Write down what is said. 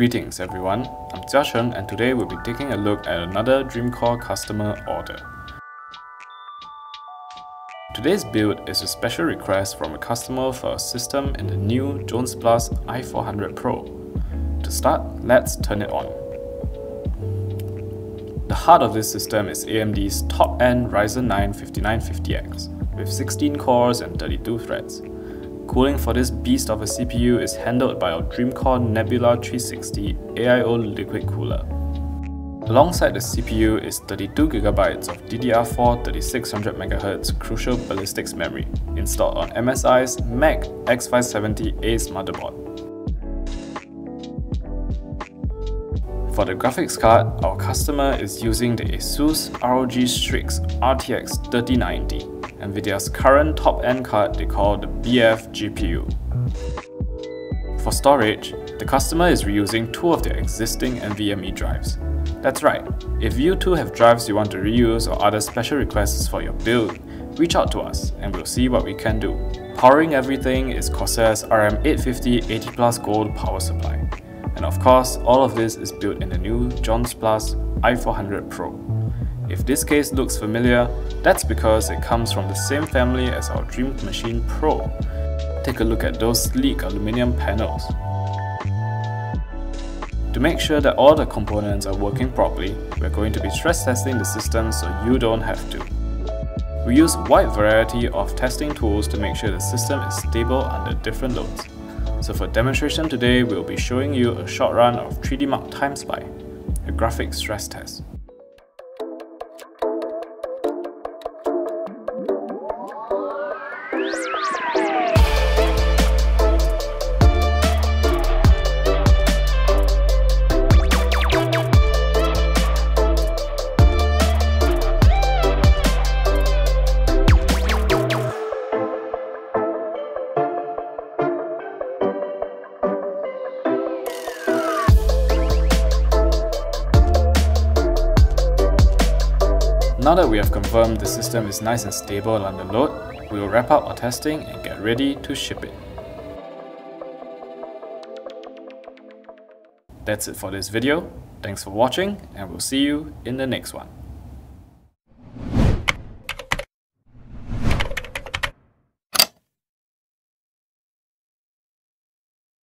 Greetings everyone, I'm Jiasheng and today we'll be taking a look at another DreamCore customer order. Today's build is a special request from a customer for a system in the new Jonsbo i400 Pro. To start, let's turn it on. The heart of this system is AMD's top-end Ryzen 9 5950X with 16 cores and 32 threads. Cooling for this beast of a CPU is handled by our DreamCore Nebula 360 AIO liquid cooler. Alongside the CPU is 32GB of DDR4 3600MHz Crucial Ballistix memory installed on MSI's MEG X570 Ace motherboard. For the graphics card, our customer is using the ASUS ROG Strix RTX 3090 NVIDIA's current top-end card they call the BF GPU. For storage, the customer is reusing two of their existing NVMe drives. That's right, if you too have drives you want to reuse or other special requests for your build, reach out to us and we'll see what we can do. Powering everything is Corsair's RM850 80 Plus Gold power supply. And of course, all of this is built in the new Jonsbo i400 Pro. If this case looks familiar, that's because it comes from the same family as our Dream Machine Pro. Take a look at those sleek aluminium panels. To make sure that all the components are working properly, we're going to be stress testing the system so you don't have to. We use a wide variety of testing tools to make sure the system is stable under different loads. So for demonstration today, we'll be showing you a short run of 3D Mark TimeSpy, a graphic stress test. Now that we have confirmed the system is nice and stable under load, we will wrap up our testing and get ready to ship it. That's it for this video. Thanks for watching and we'll see you in the next one.